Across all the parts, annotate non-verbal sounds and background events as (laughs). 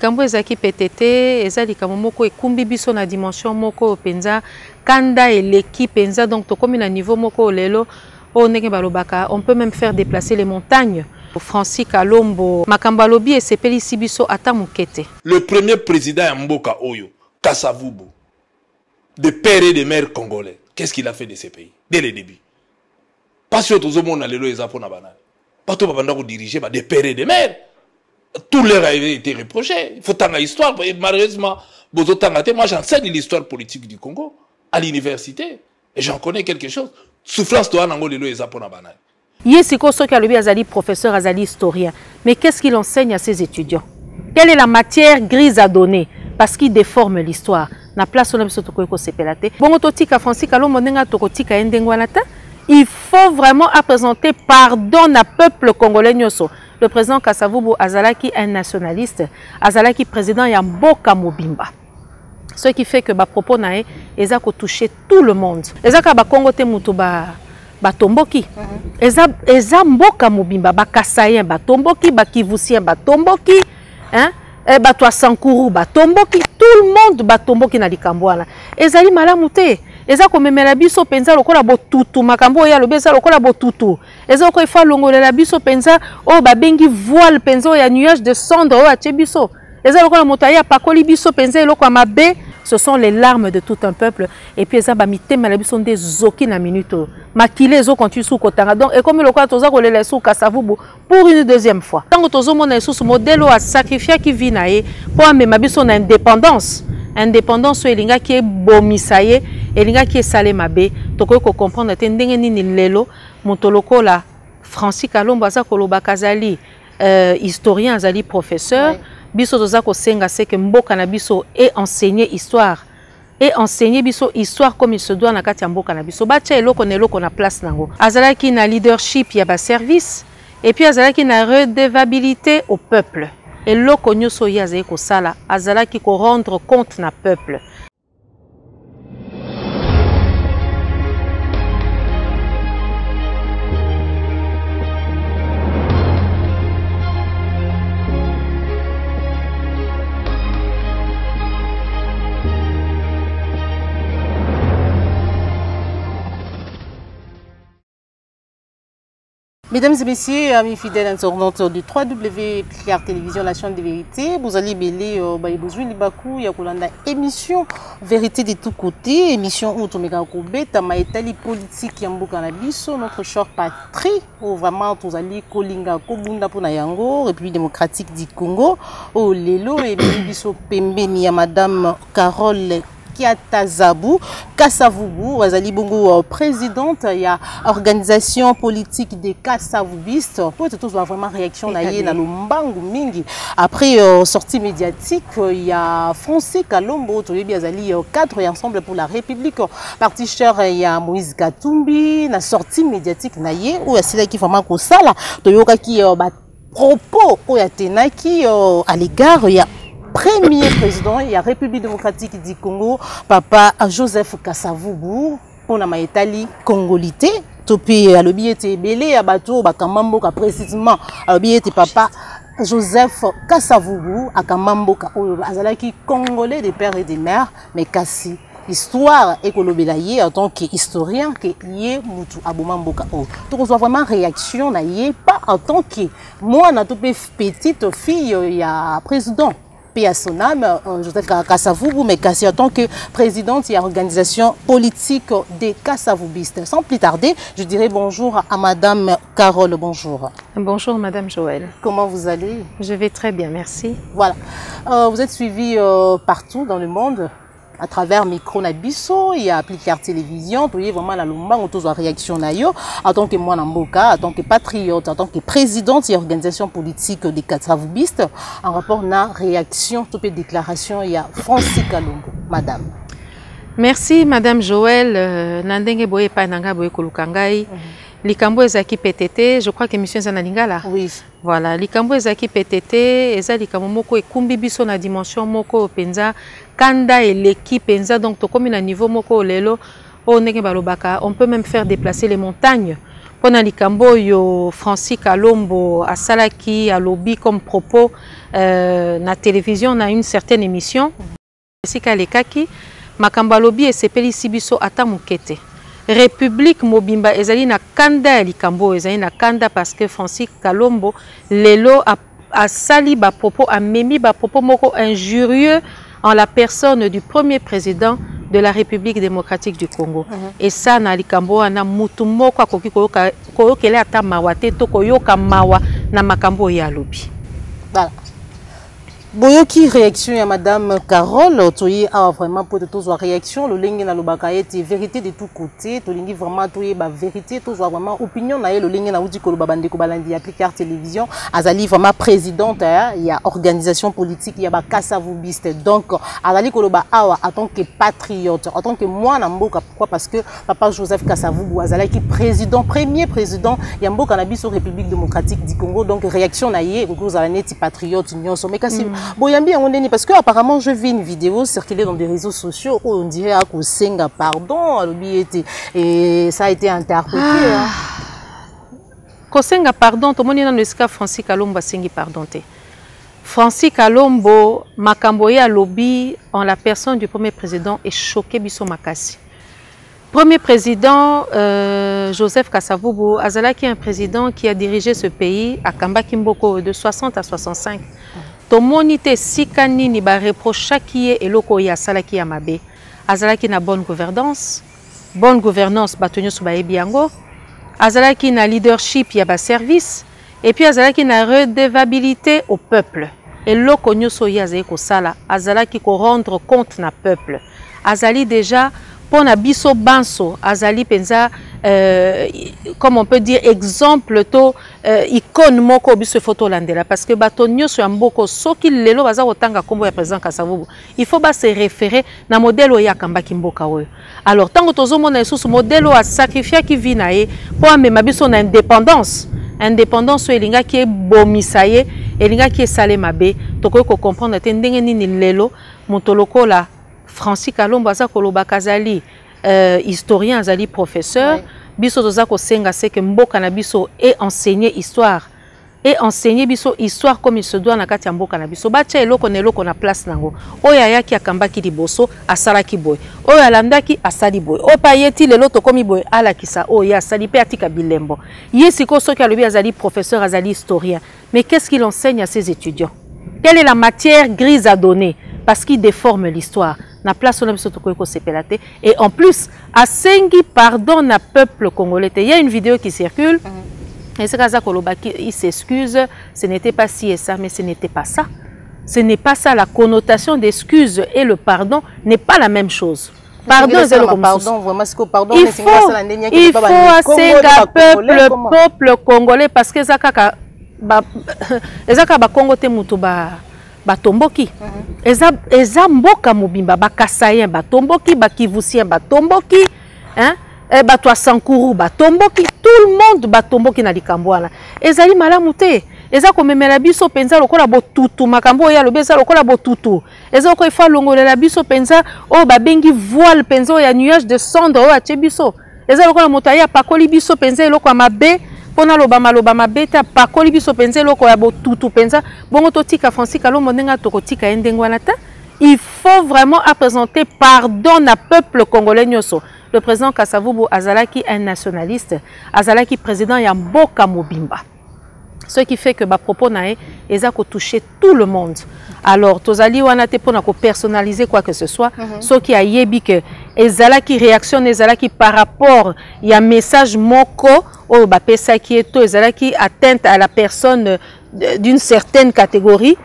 likambo ezalaki pete te eza likambo moko ekumbi biso na dimension moko oyo mpenza. Kanda eleki mpenza. Donc tokómi na niveau moko oyo lelo oyo ndenge balobaka on peut même faire déplacer les montagnes. Francis kalombo makambo alobi esepelisi biso ata moke te le premier président ya mboka oyo kasavubu de père et de mère congolais qu'est-ce qu'il a fait de ce pays dès le début? Mpasi oyo tozomona lelo eza mpona banani bato babanda kodirige ba de père et de mère tout leur a été reproché il faut tanga histoire et malheureusement te moi j'enseigne l'histoire politique du congo à l'université. Et j'en connais quelque chose. Souffrance toya nango lelo eza mpona banani ye sikoyo soki alobi azali professeur azali historien. Mais qu'est-ce qu'il enseigne à ses étudiants? Quelle est la matière grise à donner? Parce qu'il déforme l'histoire. Na place wana biso tokoki kosepela te bongo totika francis il faut vraiment présenter pardon na peuple congolais le président kasavubu azalaki un nationaliste azalaki président ya mboka mobimba. Ce qui fait que bapropos na ye eza kotouche tout le monde. Eza kaka bakongo te moto ba batomboki eza, eza mboka mobimba bakasayen batomboki bakivusien batomboki hein? e, bato ya sankuru batomboki tout le monde batomboki na likambo wana. Ezali malamu te eza komemela biso mpenza lokola botutu. Makambo oyo alobi eza lokola botutu. Eza lokola ifo alongolela biso mpenza. Oyo babengi voile mpenza oyo ya nuage de cendre oyo atie biso. Eza lokola moto aye apakoli biso mpenza eloko ya mabe. Ce sont les larmes de tout un peuple. Et puis eza bamitema na biso nde ezoki na minute oyo. Makili ezokontinue su kotanga. Donc ekomi lokola toza kolela esuku kasavubu pour une deuxième fois. Ntango tozomona lisusu modele oyo asacrifiaki vi na ye mpo amema biso na indépendance indépendance oyo elingaki ebomisa ye elingaki esale mabe. Tokoki kocomprendre te ndenge nini lelo moto lokola francis kalombo aza kolobaka azali euh, historien azali professeur. Ouais. biso toza kosenga seke mboka na biso eenseigner histoire. Eenseigner biso histoire comme il se doit na kati ya mboka na biso. Batya eloko na eloko na place nango. Azalaki na leadership ya baservice et puis azalaki na redevabilité au peuple eloko nyonso ye azali kosala azalaki korendre compte na peuple Mesdames et messieurs, amis fidèles internautes du 3W Claire Télévision, la chaîne de vérité, vous allez belé besoin de Bakou, Yakolanda, émission Vérité de tous côtés, émission où Tomega Kobe, Tamaetali politique Yambo Canabiso, notre cher patrie, où vraiment vous allez Kolinga Kobunda Pona Yango, République démocratique du Congo, où Lelo et (coughs) Biso Pembeni à Madame Carole Kiata Zabou Kassavubu wazali bongo présidente ya organisation politique des Kassavubistes po ete tozwa vraiment réaction na ye na lombangu mingi. Après euh, sortie médiatique il y a Francis Kalombo toyebi azali euh, cadre et ensemble pour la République. Parti cher ya Moïse Katumbi na sortie médiatique na ye oyo asilaki vraiment kosala toyokaki euh, ba propos oyo atenaki euh, à l'égard ya premier président ya république démocratique du congo papa joseph kasavubu mpona maetali congolité. To mpe alobi ete ebele ya bato oyo bakamba mboka précisément alobi ete papa joseph kasavubu akamba mboka oyo azalaki congolais de père et de mère mais kasi histoire ekolobela ye en tant que historien ke ye mutu aboma mboka oyo tokozwa vraiment réaction na ye pas en tant que mwana to petite fille ya président paix à son âme, Joseph Kassavoubou, mais Kassi en tant que présidente et organisation politique des Kassavoubistes. Sans plus tarder, je dirais bonjour à Madame Carole. Bonjour. Bonjour Madame Joël. Comment vous allez? Je vais très bien, merci. Voilà. Euh, vous êtes suivi euh, partout dans le monde à travers micro na biso il y a appliqué télévision to y vraiment la lombango to réaction na yo. En tant que moi mboka en tant que patriote en tant que présidente et organisation politique des Katsavubistes en rapport na réaction to déclaration il y a Francis Kalombo madame. Merci madame Joël euh, na ndenge boye pa nanga boye koluka ngai mm -hmm. Likambo ezalaki pete te je crois que émission eza na lingala oui. voilà likambo ezalaki pete te eza likambo moko ekumbi biso na dimension moko oyo mpenza. Kanda eleki mpenza donc tokómi na niveau moko oyo lelo oyo ndenge balobaka on peut même faire déplacer les montagnes. Mpo na likambo oyo francis kalombo asalaki alobi comme propos euh, na télévision na une certaine émission. Esika alekaki makambo alobi esepelisi biso ata moke te république mobimba ezali na kanda ya likambo oyo ezali na kanda parce que francis kalombo lelo asali bapropos amemi bapropos moko injurieux en la personne du premier président de la République démocratique du Congo. Mm -hmm. Et ça na likambo wana mutu moko akoki koyokela ata mawa te to koyoka mawa na makambo ya lobi. Voilà. Boyoki réaction ya madame carole. Toye awa vraiment mpo te tozwa réaction lolenge nalobaka ye te vérité de tout côté tolingi vraiment toyeba vérité tozwa vraiment opinion na ye lolenge nauti koloba bandeko balandi ya plicard télévision. Azali vraiment présidente ya organisation politique ya bakasa vubiste donc azali koloba awa en tant que patriote en tant que mwana pourquoi? Parce que papa joseph kasavubu azalaki président premier président ya mboka na république démocratique du congo. Donc réaction na ye ekoki kozala neti patriote mais. Boyambi yango ndeni parce que apparemment je vis une vidéo circuler dans des réseaux sociaux oyo on dirait akosenga pardon alobi ete et ça a été interprété ah. kosenga pardon tomoni nano esika francis kalombo asengi pardon te. Francis kalombo makambo ye alobi en la personne du premier président echoke biso makasi. Premier président euh, joseph kasavubu azalaki un président qui a dirigé ce pays akambaki mboko de 60 à 65 tomoni te esika nini bareprochaki ye eloko oyo asalaki ya mabe. Azalaki na bonne gouvernance. Bonne gouvernance bato nyonso bayebi yango. Azalaki na leadership ya baservice epuis azalaki na redevabilité au peuple. Eloko nyonso oyo azali kosala azalaki korendre compte na peuple. Azali déjà mpo na biso banso azali mpenza euh, comme on peut dire exemple to euh, icône moko biso efo tolandela parce que bato nyonso ya mboka soki lelo baza kotanga nkombo ya président kasavubu il faut base référé na modele oyo akambaki mboka oyo. Alors ntango tozomona lisusu modele oyo asacrifiaki vi na ye mpo amema biso na indépendance indépendance oyo elingaki ebomisa ye elingaki esale mabe tokoki kocomprendre te ndenge nini lelo moto lokola francis kalombo aza kolobaka azali euh, historien azali professeur. Ouais. biso toza kosenga seke mboka na biso enseigner histoire. Enseigner biso histoire comme il se doit na kati ya mboka na biso. Batya eloko na eloko na place nango. Oyo ayaki akambaki liboso asalaki boye. Oyo alandaki asali boye. Oyo mpe aye ti lelo tokomi boye alakisa oyo ye asali mpe atika bilembo. Ye sikoyo soki alobi azali professeur azali historien. Mais qu'est ce qu'il enseigne à ses étudiants? Quelle est la matière grise à donner? Parce qu'il déforme l'histoire na place wana biso tokoki kosepela te. Et en plus asengi pardon na peuple congolais te. Il y a une vidéo qui circule. Mm -hmm. esika aza kolobaki il s'excuse ce n'était pas si et ça mais ce n'était pas ça. Ce n'est pas ça. La connotation d'excuse et le pardon n'est pas la même chose. Pardon eloko mosusu il faut asenga peuple peuple congolais parce que eza kaka (laughs) eza kaka bakongo te ba batomboki. Mm -hmm. eza, eza mboka mobimba bakasayen batomboki bakivusien batomboki hein? e, bato ya sankuru batomboki tout le monde batomboki na likambo wana. Ezali malamu te. Eza komemela biso mpenza lokola botutu. Makambo oyo alobi eza lokola botutu. Eza oko efa longolela biso mpenza. Oyo babengi voile mpenza oyo ya nuage de cendre oyo atie biso. Eza lokola moto aye apakoli biso mpenza eloko ya mabe mpona loba maloba mabe te apakoli biso mpenza eloko ya botutu mpenza bongo totika francis kalombo ndenge tokotika ye ndenge wana te. Il faut vraiment apresenter pardon na peuple congolais nyonso le président kasavubu azalaki un nationaliste azalaki président ya mboka mobimba. Ce qui fait que bapropos na ye eza kotouche tout le monde. Alors tozali wana te mpona kopersonnaliser quoi que ce soit. Mm -hmm. soki ayebi ke ezalaki réaction ezalaki par rapport ya message moko oyo bapesaki ye to ezalaki atteinte à la personne d'une certaine catégorie.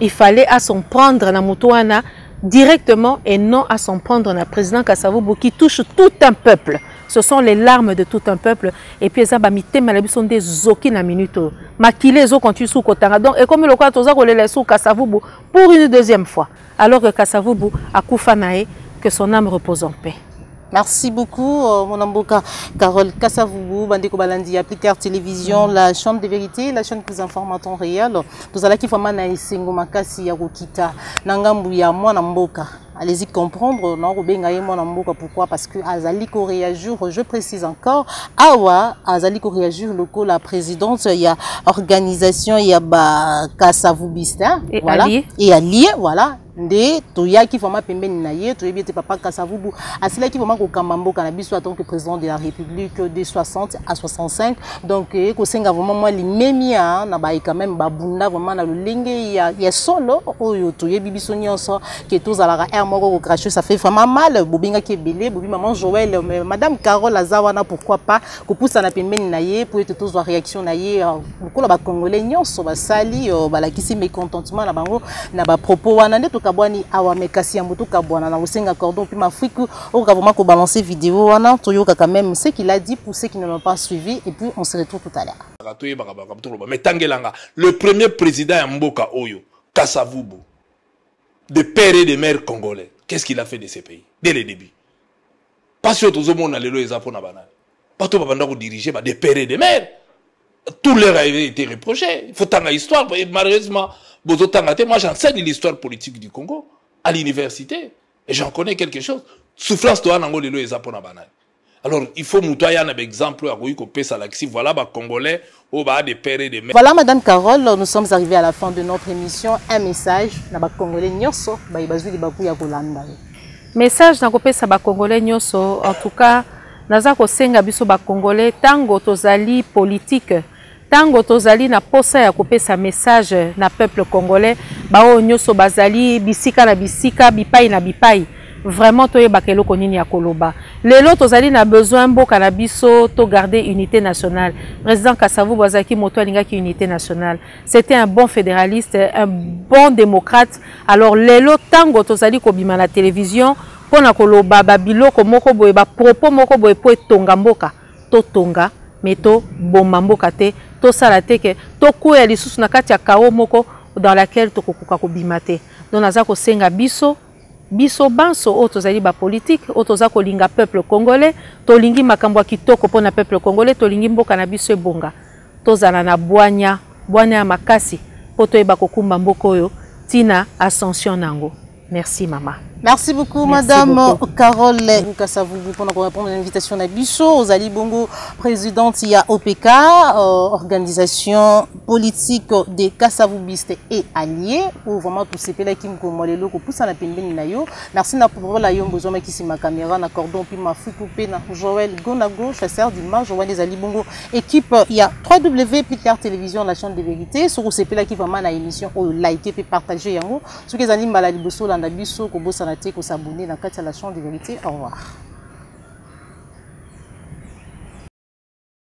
Il fallait à s'en prendre na moto wana directement et non à s'en prendre na président kasavubu qui touche tout un peuple. Ce sont les larmes de tout un peuple. Et puis eza bamitema na biso nde ezoki na minute oyo. Makili ezokontinue su kotanga. Donc ekomi lokola toza kolela esu kasavubu pour une deuxième fois. Alors que kasavubu akufa na ye que son âme repose en paix. Merci beaucoup, euh, mon amboka Carole Kassavoubou, Bandeko Balandi, Applicaire Télévision, mm. la chaîne de vérité, la chaîne qui vous informe en temps réel. Nous allons qui vraiment na esengo makasi ya kokita na ngambu ya mwana mboka. Allez-y comprendre ye mwana mboka. Pourquoi? Parce que azali koréagir je précise encore awa azali koréagir lokola présidente ya organisation ya bakasavubista Et voilà. allié. et allié voilà nde toyaki vraimen pembeni na ye toyebi ete papa kasavubu asilaki vraimen kokamba mboka na biso en tant que président de la république de 60 à 65 donc ekosenga vraimen mwa limemi ya na baye quand même babunda vraimen na lolenge ya, ya solo oyo toyebi biso nyonso ke tozalaka aire moko kocrache ça fait vraiment mal. Bobengaki ebele bobi maman joel mais madame carole aza wana pourquoi pas kopusana pembeni na ye po ete tozwa réaction na ye euh, lokola bacongolais nyonso basali euh, balakisi mécontentement na bango na bapropos wana. Nde tokabwani awa me kasi ya motu kabwana. Na kosenga cordon mpe mafrique okoka vraiment kobalancer vidéo wana. Toyoka quand même ce qu'il a dit pour ceux qui ne l'ont pas suivi. Et puis on se retrouve tout à l'heure. Toyebaka baka toloba mais tangelanga le premier président ya mboka oyo kasavubu de père et de mère congolais qu'est-ce qu'il a fait de ces pays dès le début? Pasi oyo tozomona lelo eza mpona banani bato babanda kodirige ba de père et de mère tout leur a été reproché il faut tanga histoire malheureusement bozotanga te moi j'enseigne l'histoire politique du congo à l'université et j'en connais quelque chose. Souffrance toya nango lelo eza mpona banani alors il faut moto aya na baexemple oyo akoki kopesa lakisi voilà bacongolais oyo baa de père et de mère Voilà, Madame Carole, nous sommes arrivés à la fin de notre émission. Un message, na ba Congolais nyonso, ba ibazwi libaku ya kolanda. message nakopesa bakongolais nyonso. En tout cas naza kosenga biso bakongolais ntango tozali politike ntango tozali na posa ya kopesa message na peuple congolais baoyo nyonso bazali bisika na bisika bipai na bipai. Vraiment toyebaka eloko nini ya koloba. Lelo tozali na besoin mboka na biso togarde unité nationale. Président kasavubu azalaki moto alingaki unité nationale. C'était un bon fédéraliste un bon démocrate. Alors lelo ntango tozali kobima na télévision mpona koloba babiloko moko boye bapropos moko boye mpo etonga mboka. Totonga me toboma mboka te tosala te ke tokwea lisusu na kati ya kao moko dans laquelle tokokoka kobima te. Donc naza kosenga biso biso banso oyo tozali bapolitike oyo toza kolinga peuple congolais. Tolingi makambo ya kitoko mpona peuple congolais tolingi mboka na biso ebonga. Tozala na bwanya bwanya ya makasi mpo toyeba kokumba mboka oyo. Ntina ascension na yango merci mama Merci beaucoup, Merci Madame beaucoup. Carole Kassavubu, pour répondre à l'invitation à Bisso, aux Ali Bongo, présidente IA OPK, euh, organisation politique des Kassavubistes et alliés, ou vraiment tout ces pays qui me commandent le pousse à la nayo. Merci na pour la yom besoin qui si ma caméra na cordon puis ma fou coupé na Joël Gonago, chasseur d'image, Joël des Ali Bongo, équipe il y a 3W Picard Télévision, la chaîne de vérité, sur ces pays qui vraiment na émission, ou liker puis partager yango, que les animaux la liboso la biso, kobosa na na kati ya la chaîne de vérité. Au revoir.